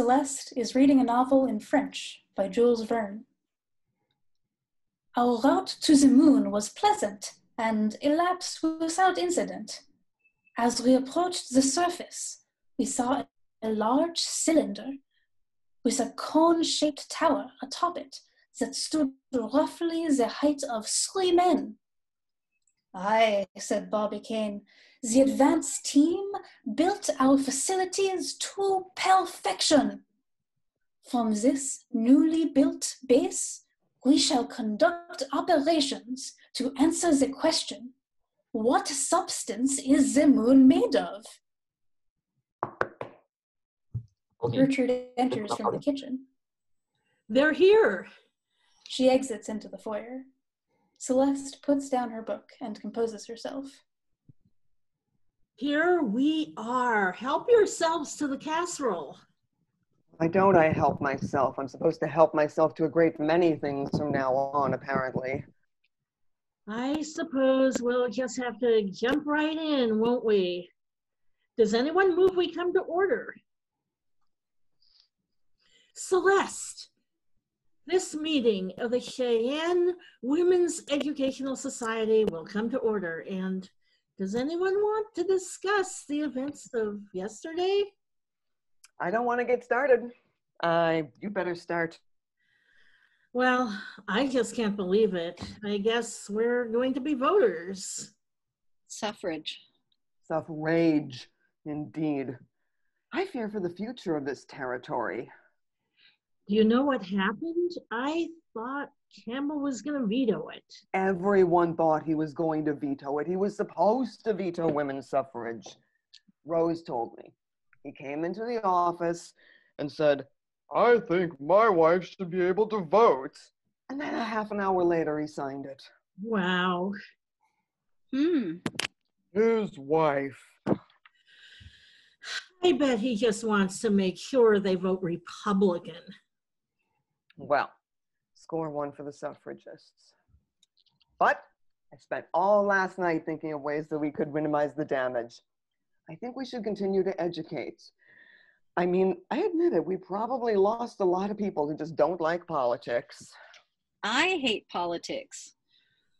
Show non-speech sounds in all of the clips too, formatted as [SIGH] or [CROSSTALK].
Celeste is reading a novel in French by Jules Verne. Our route to the moon was pleasant and elapsed without incident. As we approached the surface, we saw a large cylinder with a cone shaped tower atop it that stood roughly the height of three men. Aye, said Barbicane, the advance team built our facilities to perfection. From this newly built base, we shall conduct operations to answer the question, what substance is the moon made of? Okay. Gertrude enters from the kitchen. They're here. She exits into the foyer. Celeste puts down her book and composes herself. Here we are. Help yourselves to the casserole. Why don't I help myself? I'm supposed to help myself to a great many things from now on, apparently. I suppose we'll just have to jump right in, won't we? Does anyone move we come to order? Celeste, this meeting of the Cheyenne Women's Educational Society will come to order. And does anyone want to discuss the events of yesterday? I don't want to get started. Uh, you better start. Well, I just can't believe it. I guess we're going to be voters. Suffrage. Suffrage, indeed. I fear for the future of this territory. Do you know what happened? I thought Campbell was going to veto it. Everyone thought he was going to veto it. He was supposed to veto women's suffrage. Rose told me. He came into the office and said, I think my wife should be able to vote. And then a half an hour later, he signed it. Wow. Hmm. His wife. I bet he just wants to make sure they vote Republican. Well, score one for the suffragists. But I spent all last night thinking of ways that we could minimize the damage. I think we should continue to educate. I mean, I admit it, we probably lost a lot of people who just don't like politics. I hate politics.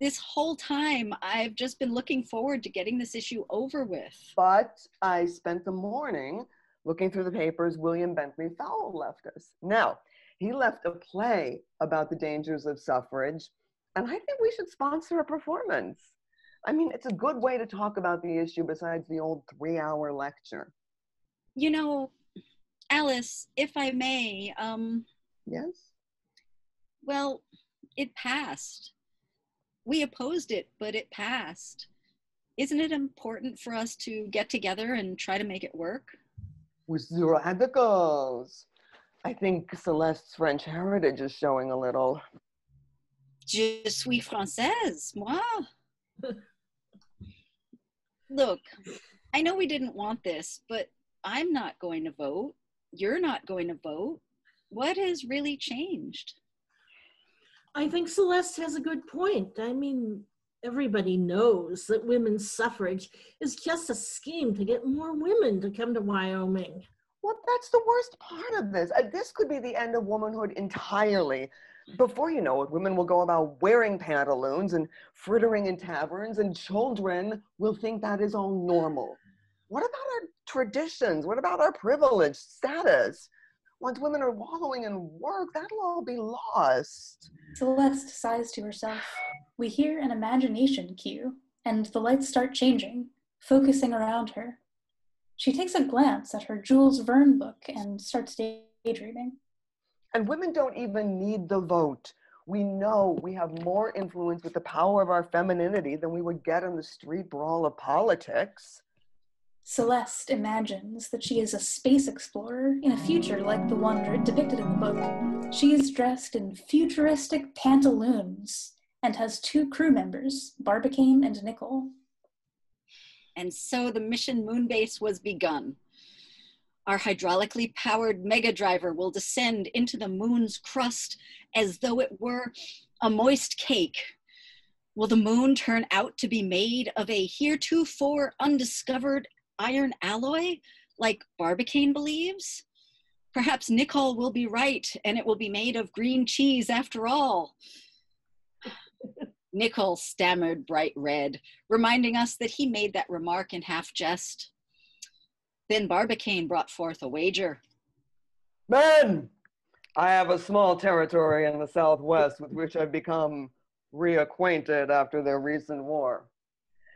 This whole time, I've just been looking forward to getting this issue over with. But I spent the morning looking through the papers William Bentley Fowle left us. Now, he left a play about the dangers of suffrage, and I think we should sponsor a performance. I mean, it's a good way to talk about the issue besides the old three hour lecture. You know, Alice, if I may, um, Yes? well, it passed. We opposed it, but it passed. Isn't it important for us to get together and try to make it work? With the radicals. I think Celeste's French heritage is showing a little. Je suis française, moi. [LAUGHS] Look, I know we didn't want this, but I'm not going to vote. You're not going to vote. What has really changed? I think Celeste has a good point. I mean, everybody knows that women's suffrage is just a scheme to get more women to come to Wyoming. Well, that's the worst part of this. Uh, this could be the end of womanhood entirely. Before you know it, women will go about wearing pantaloons and frittering in taverns, and children will think that is all normal. What about our traditions? What about our privilege, status? Once women are wallowing in work, that'll all be lost. Celeste sighs to herself. We hear an imagination cue, and the lights start changing, focusing around her. She takes a glance at her Jules Verne book and starts daydreaming. And women don't even need the vote. We know we have more influence with the power of our femininity than we would get in the street brawl of politics. Celeste imagines that she is a space explorer in a future like the one depicted in the book. She is dressed in futuristic pantaloons and has two crew members, Barbicane and Nicholl. And so the mission Moonbase was begun. Our hydraulically powered mega driver will descend into the moon's crust as though it were a moist cake. Will the moon turn out to be made of a heretofore undiscovered iron alloy, like Barbicane believes? Perhaps Nicole will be right and it will be made of green cheese after all. Nicole stammered bright red, reminding us that he made that remark in half jest. Then Barbicane brought forth a wager. Men, I have a small territory in the southwest with which I've become reacquainted after their recent war.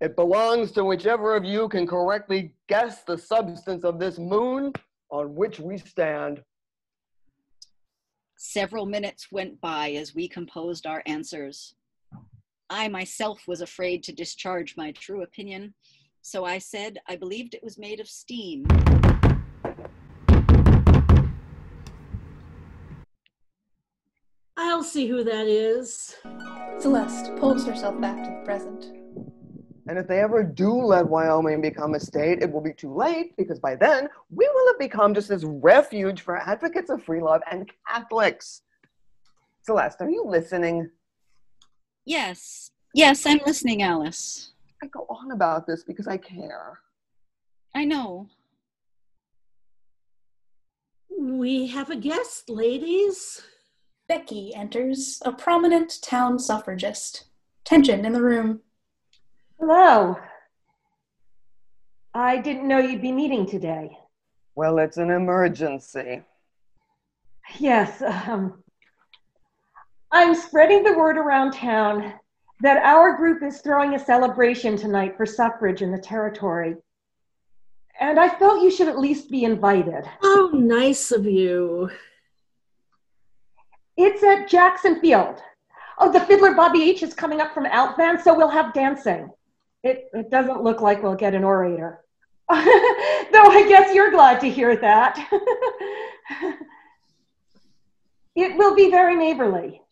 It belongs to whichever of you can correctly guess the substance of this moon on which we stand. Several minutes went by as we composed our answers. I myself was afraid to discharge my true opinion, so I said I believed it was made of steam. I'll see who that is. Celeste pulls herself back to the present. And if they ever do let Wyoming become a state, it will be too late because by then we will have become just this refuge for advocates of free love and Catholics. Celeste, are you listening? Yes, yes, I'm listening, Alice. I go on about this because I care. I know. We have a guest, ladies. Becky enters, a prominent town suffragist. Tension in the room. Hello. I didn't know you'd be meeting today. Well, it's an emergency. Yes, um, I'm spreading the word around town that our group is throwing a celebration tonight for suffrage in the territory. And I felt you should at least be invited. How nice of you. It's at Jackson Field. Oh, the fiddler Bobby H is coming up from Outland, so we'll have dancing. It, it doesn't look like we'll get an orator. [LAUGHS] Though I guess you're glad to hear that. [LAUGHS] it will be very neighborly.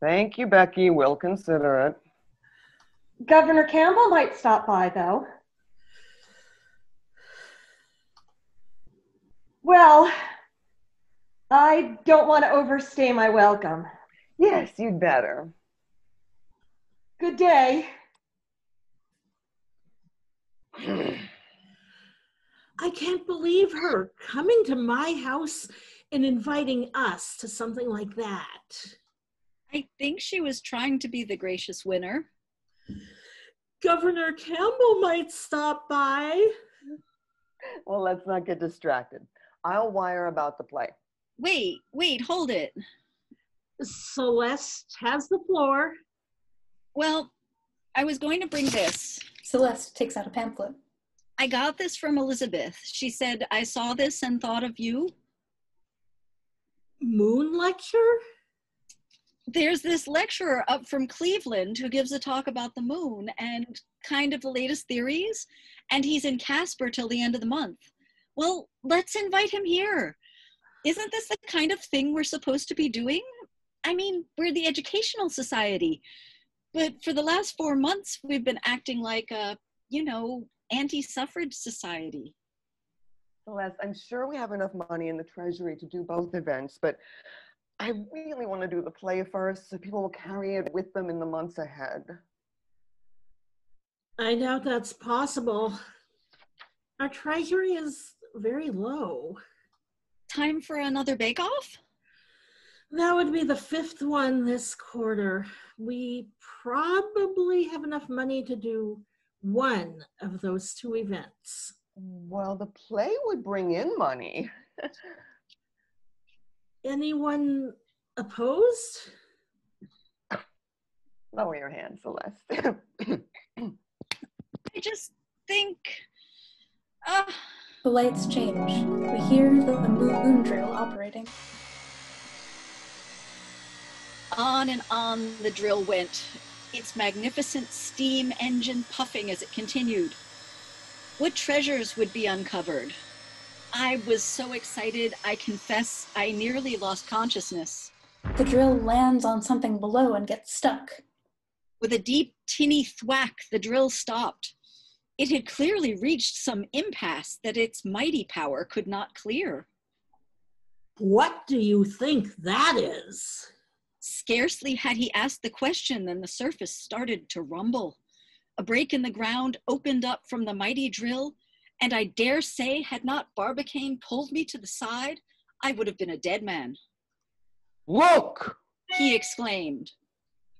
Thank you, Becky. We'll consider it. Governor Campbell might stop by, though. Well, I don't want to overstay my welcome. Yes, you'd better. Good day. I can't believe her coming to my house and inviting us to something like that. I think she was trying to be the gracious winner. Governor Campbell might stop by. Well, let's not get distracted. I'll wire about the play. Wait, wait, hold it. Celeste has the floor. Well, I was going to bring this. Celeste takes out a pamphlet. I got this from Elizabeth. She said, I saw this and thought of you. Moon lecture? There's this lecturer up from Cleveland who gives a talk about the moon and kind of the latest theories, and he's in Casper till the end of the month. Well, let's invite him here. Isn't this the kind of thing we're supposed to be doing? I mean, we're the educational society, but for the last four months, we've been acting like a, you know, anti suffrage society. Celeste, I'm sure we have enough money in the treasury to do both events, but I really want to do the play first so people will carry it with them in the months ahead. I doubt that's possible. Our treasury is very low. Time for another bake off? That would be the fifth one this quarter. We probably have enough money to do one of those two events. Well, the play would bring in money. Anyone opposed? Lower your hand, Celeste. I just think. Uh, The lights change. We hear the moon drill operating. on and on the drill went, its magnificent steam engine puffing as it continued. What treasures would be uncovered? I was so excited, I confess I nearly lost consciousness. The drill lands on something below and gets stuck. With a deep, tinny thwack, the drill stopped. It had clearly reached some impasse that its mighty power could not clear. What do you think that is? Scarcely had he asked the question than the surface started to rumble. A break in the ground opened up from the mighty drill, and I dare say, had not Barbicane pulled me to the side, I would have been a dead man. Look! He exclaimed.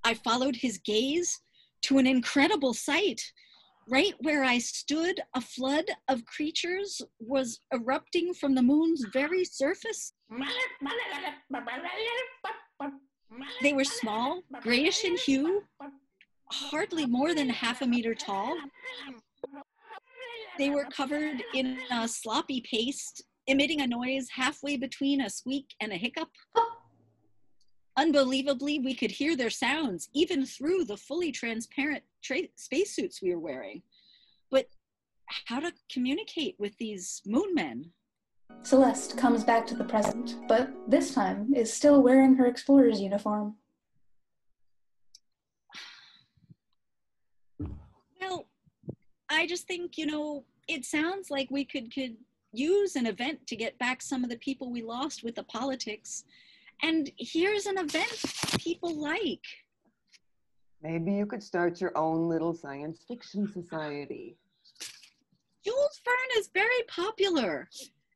I followed his gaze to an incredible sight. Right where I stood, a flood of creatures was erupting from the moon's very surface. They were small, grayish in hue, hardly more than half a meter tall. They were covered in a sloppy paste, emitting a noise halfway between a squeak and a hiccup. Unbelievably, we could hear their sounds even through the fully transparent tra- spacesuits we were wearing. But how to communicate with these moon men? Celeste comes back to the present, but this time is still wearing her explorer's uniform. Well, I just think, you know, it sounds like we could could use an event to get back some of the people we lost with the politics. And here's an event people like. Maybe you could start your own little science fiction society. Jules Verne is very popular.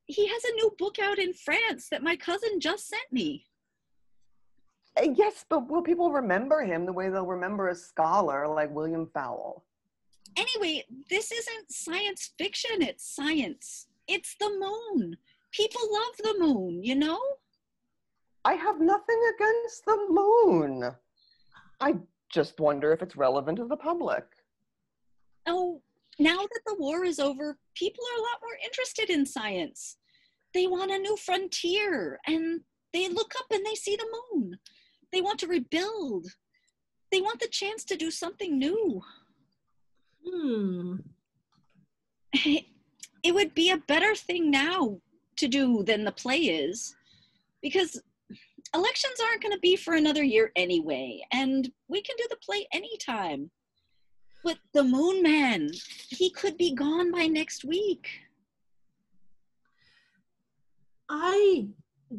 He has a new book out in France that my cousin just sent me. Uh, Yes, but will people remember him the way they'll remember a scholar like William Fowle? Anyway, this isn't science fiction, it's science. It's the moon. People love the moon, you know? I have nothing against the moon. I just wonder if it's relevant to the public. Oh, now that the war is over, people are a lot more interested in science. They want a new frontier and they look up and they see the moon. They want to rebuild. They want the chance to do something new. Hmm. [LAUGHS] It would be a better thing now to do than the play is because elections aren't going to be for another year anyway, and we can do the play anytime. But the Moon Man, he could be gone by next week. I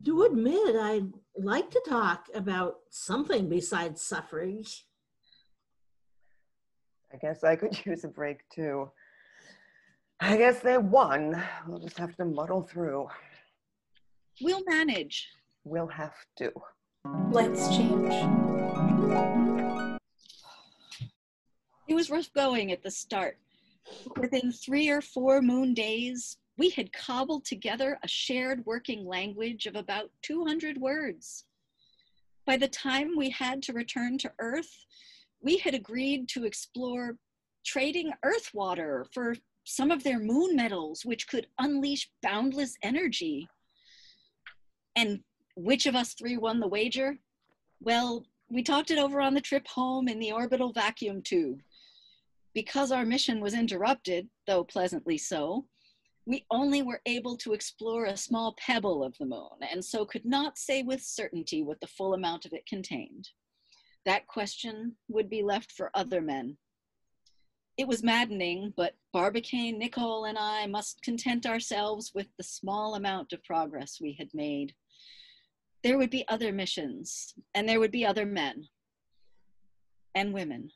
do admit I'd like to talk about something besides suffrage. I guess I could [LAUGHS] use a break too. I guess they won. We'll just have to muddle through. We'll manage. We'll have to. Lights change. It was rough going at the start. Within three or four moon days, we had cobbled together a shared working language of about 200 words. By the time we had to return to Earth, we had agreed to explore trading Earth water for some of their moon metals, which could unleash boundless energy. And which of us three won the wager? Well, we talked it over on the trip home in the orbital vacuum tube. Because our mission was interrupted, though pleasantly so, we only were able to explore a small pebble of the moon, and so could not say with certainty what the full amount of it contained. That question would be left for other men. It was maddening, but Barbicane, Nicole, and I must content ourselves with the small amount of progress we had made. There would be other missions, and there would be other men and women.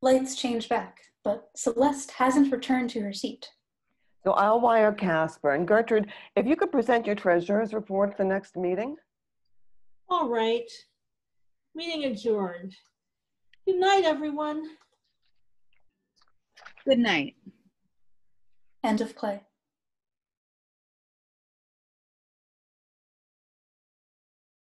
Lights change back, but Celeste hasn't returned to her seat. So I'll wire Casper. And Gertrude, if you could present your treasurer's report at the next meeting? All right. Meeting adjourned. Good night, everyone. Good night. End of play.